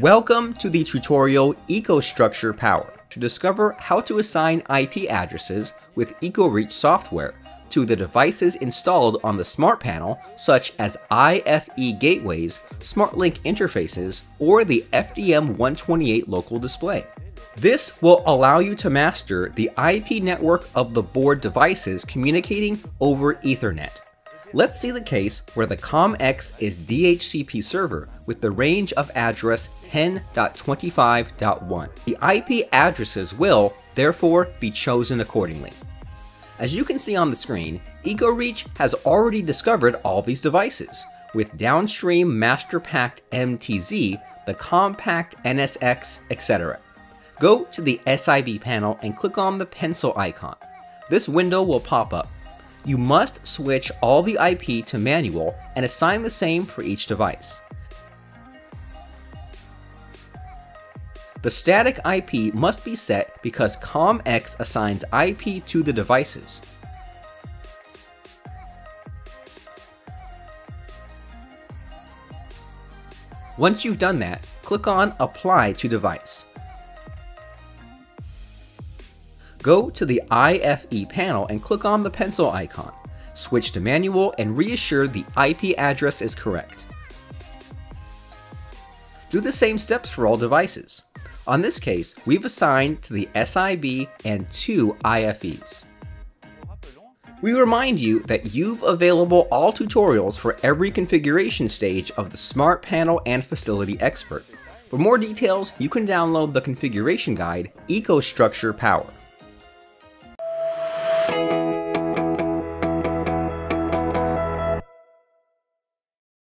Welcome to the tutorial EcoStruxure Power to discover how to assign IP addresses with EcoReach software to the devices installed on the smart panel such as IFE gateways, SmartLink interfaces, or the FDM128 local display. This will allow you to master the IP network of the board devices communicating over Ethernet. Let's see the case where the COMX is DHCP server with the range of address 10.25.1. The IP addresses will, therefore, be chosen accordingly. As you can see on the screen, EcoReach has already discovered all these devices, with downstream Masterpact MTZ, the compact NSX, etc. Go to the SIB panel and click on the pencil icon. This window will pop up. You must switch all the IP to manual and assign the same for each device. The static IP must be set because COMX assigns IP to the devices. Once you've done that, click on Apply to Device. Go to the IFE panel and click on the pencil icon. Switch to manual and reassure the IP address is correct. Do the same steps for all devices. On this case, we've assigned to the SIB and two IFEs. We remind you that you've available all tutorials for every configuration stage of the Smart Panel and Facility Expert. For more details, you can download the configuration guide, EcoStruxure Power.